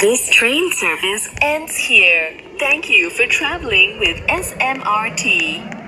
This train service ends here. Thank you for traveling with SMRT.